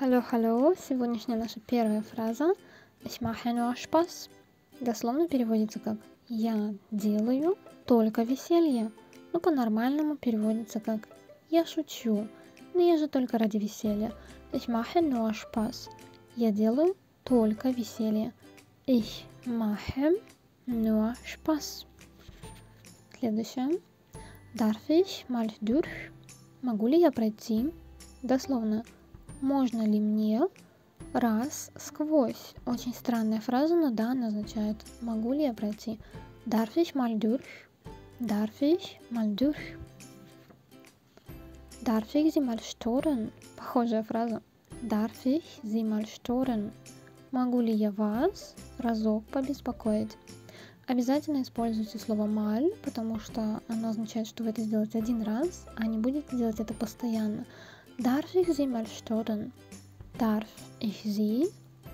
Hallo, hallo. Сегодняшняя наша первая фраза Ich mache. Дословно переводится как «Я делаю только веселье». Ну, по-нормальному переводится как «Я шучу». Но я же только ради веселья. Ich mache. Я делаю только веселье. Ich mache nur Spaß. Следующее. Darf ich mal durch? Могу ли я пройти? Дословно. Можно ли мне раз сквозь? Очень странная фраза, но да, она означает могу ли я пройти? Darf ich mal durch? Darf ich mal durch? Darf ich sie mal stören? Похожая фраза. Darf ich sie mal stören? Могу ли я вас разок побеспокоить? Обязательно используйте слово «маль», потому что оно означает, что вы это сделаете один раз, а не будете делать это постоянно. Darf ich Sie mal stören? Darf ich Sie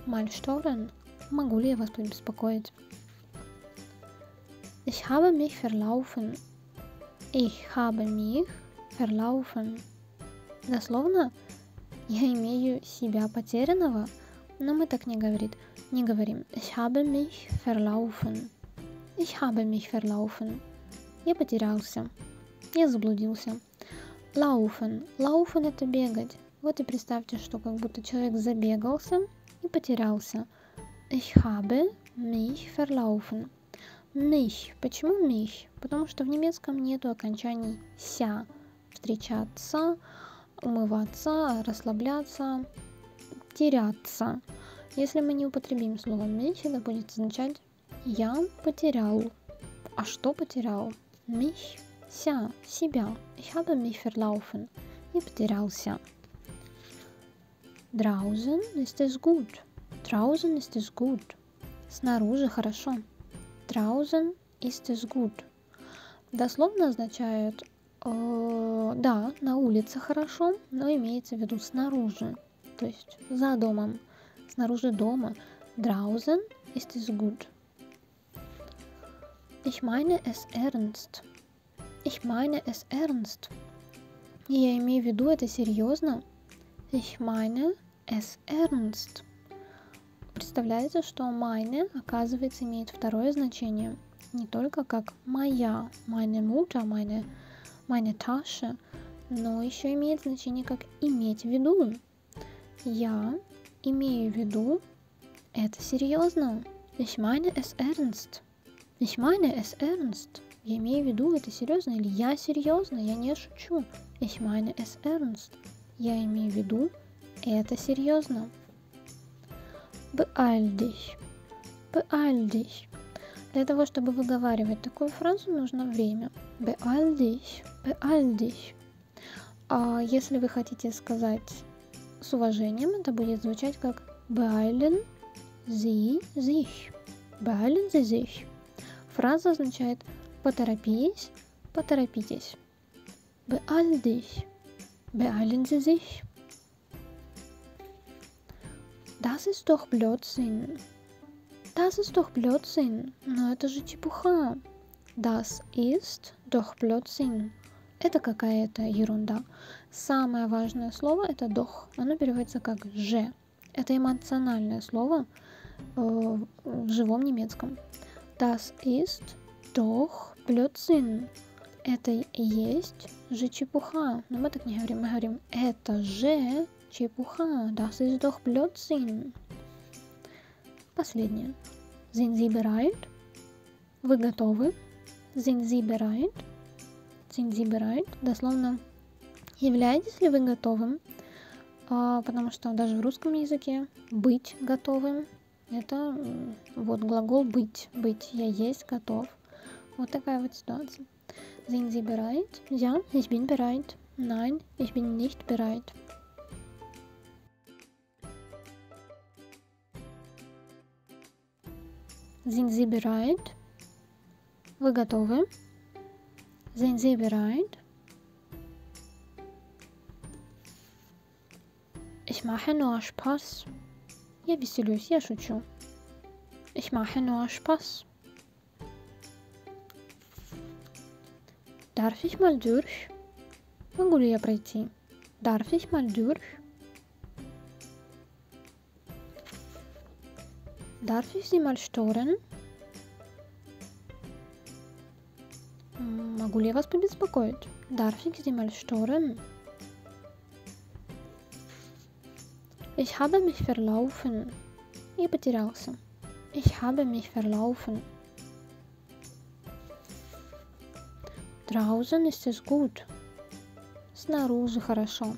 mal stören? Могу ли я вас побеспокоить? Ich habe mich verlaufen. Ich habe mich verlaufen. Дословно, я имею себя потерянного, но мы так не, говорит, не говорим. Ich habe mich verlaufen. Ich habe mich verlaufen. Я потерялся. Я заблудился. Laufen. Laufen это бегать. Вот и представьте, что как будто человек забегался и потерялся. Ich habe mich verlaufen. Mich. Почему mich? Потому что в немецком нету окончаний ся. Встречаться, умываться, расслабляться, теряться. Если мы не употребим слово mich, это будет означать я потерял. А что потерял? Mich, ся, себя. Ich habe mich verlaufen. Я потерялся. Draußen ist es gut. Draußen ist es gut. Снаружи хорошо. Draußen ist es gut. Дословно означает э, да, на улице хорошо, но имеется в виду снаружи, то есть за домом, снаружи дома. Draußen ist es gut. Ich meine es ernst. Ich meine es ernst. Я имею в виду это серьезно. Ich meine es ernst. Представляете, что meine, оказывается, имеет второе значение. Не только как моя, meine Mutter, meine, meine Tasche, но еще имеет значение как иметь в виду. Я имею в виду это серьезно. Ich meine es ernst. Ich meine es ernst. Я имею в виду это серьезно или я серьезно, я не шучу. Ich meine es ernst. Я имею в виду это серьезно. Beeil dich. Beeil dich. Для того, чтобы выговаривать такую фразу, нужно время. Beeil dich. Beeil dich. А если вы хотите сказать с уважением, это будет звучать как beeilen Sie sich. Beeilen Sie sich. Фраза означает поторопись, поторопитесь. Beeil dich. Beeilen Sie sich. Das ist doch Blödsinn. Das ist doch Blödsinn. Но это же чепуха. Das ist doch Blödsinn. Это какая-то ерунда. Самое важное слово это doch. Оно переводится как же. Это эмоциональное слово э, в живом немецком. Das ist doch Blödsinn. Это есть же чепуха. Но мы так не говорим. Мы говорим, это же чепуха. Das ist doch Blödsinn. Последнее. Sind Sie bereit? Вы готовы? Sind Sie bereit? Sind Sie bereit? Дословно, являетесь ли вы готовым? А, потому что даже в русском языке быть готовым это вот глагол быть. Быть. Я есть готов. Вот такая вот ситуация. Sind Sie bereit? Ja, ich bin bereit. Nein, ich bin nicht bereit. Sind Sie bereit? Вы готовы? Sind Sie bereit? Ich mache nur Spaß. Я веселюсь, я шучу. Ich mache nur Spaß. Darf ich mal durch? Могу ли я пройти? Darf ich mal durch? Darf ich Sie mal stören? Могу ли я вас побеспокоить? Darf ich Sie mal stören? Ich habe mich verlaufen. E я потерялся. Ich habe mich verlaufen. Draußen ist es gut. Снаружи хорошо.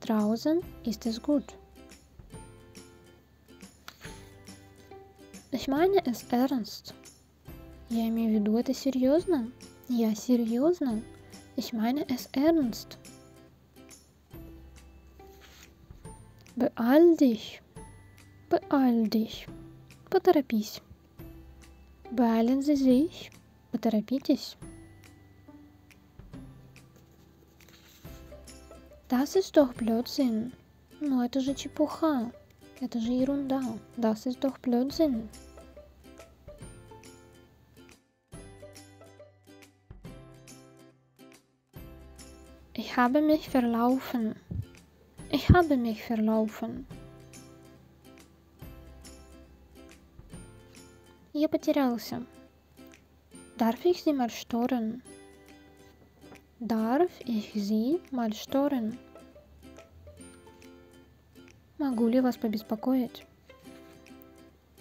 Draußen ist es gut. Ich meine es ernst. Я имею в виду это серьезно. Я серьезно. Ich meine es ernst. Beeil dich. Beeil dich. Поторопись. Beeilen Sie sich. Поторопитесь. Das ist doch Blödsinn. Но это же чепуха. Это же ерунда. Das ist doch Blödsinn. Ich habe mich verlaufen. Ich habe mich verlaufen. Я потерялся. Darf ich Sie mal stören? Darf ich Sie mal stören? Могу ли вас побеспокоить?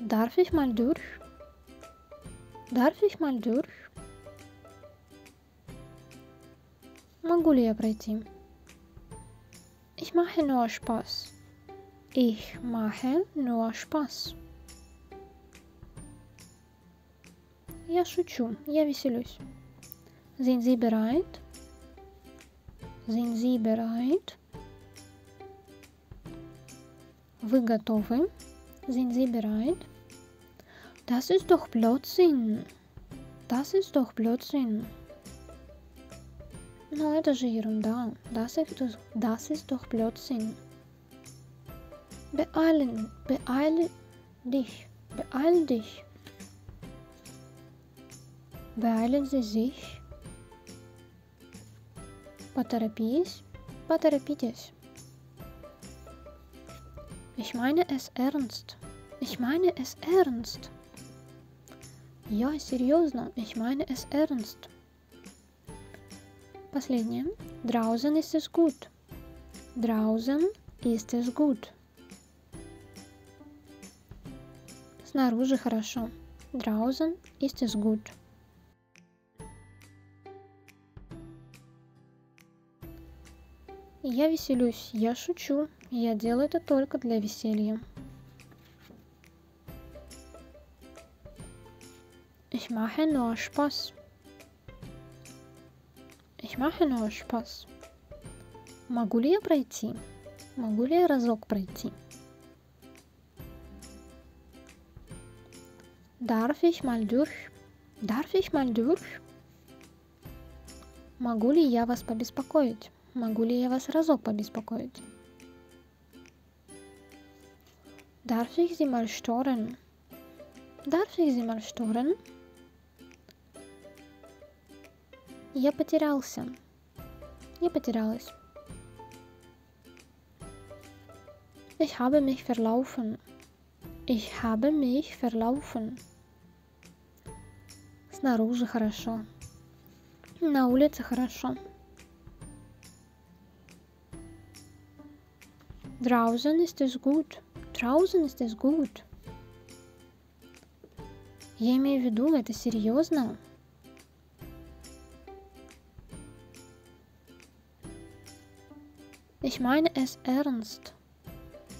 Darf ich mal durch? Darf ich mal durch? Могу ли я пройти? Ich mache nur Spaß. Ich mache nur Spaß. Я шучу, я веселюсь. Sind Sie bereit? Sind Sie bereit? Вы готовы? Sind Sie bereit? Das ist doch Blödsinn. Das ist doch Blödsinn. Но это же ерунда. Das ist, das ist doch Blödsinn. Beeilen, beeile dich, beeil dich. Beeilen Sie sich. Поторопись, поторопитесь. Ich meine es ernst. Ich meine es ernst. Я серьезно, ich meine es ernst. Последнее. Draußen ist es gut. Draußen ist es gut. Снаружи хорошо. Draußen ist es gut. Я веселюсь, я шучу, я делаю это только для веселья. Ich mache nur Spaß. Ich mache nur Spaß. Могу ли я пройти? Могу ли я разок пройти? Darf ich mal durch? Darf ich mal durch? Могу ли я вас побеспокоить? Могу ли я вас разок побеспокоить? Darf ich Sie mal stören? Darf ich Sie mal stören? Я потерялся. Я потерялась. Ich habe mich verlaufen. Ich habe mich verlaufen. Снаружи хорошо. На улице хорошо. Draußen ist es gut. Draußen ist es gut. Я имею в виду, это серьезно. Ich meine es ernst.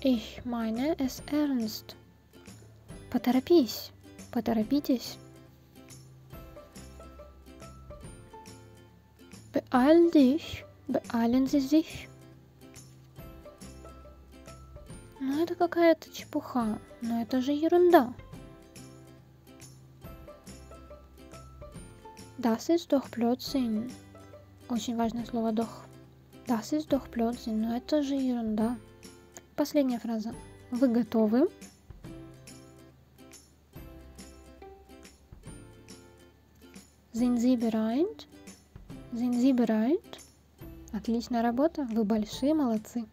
Ich meine es ernst. Поторопись, поторопитесь. Beeil dich, beeilen Sie sich. Ну это какая-то чепуха, но это же ерунда. Das ist doch Blödsinn. Очень важное слово doch. Das ist doch Blödsinn, но это же ерунда. Последняя фраза. Вы готовы? Sind Sie bereit? Bereit? Отличная работа, вы большие молодцы.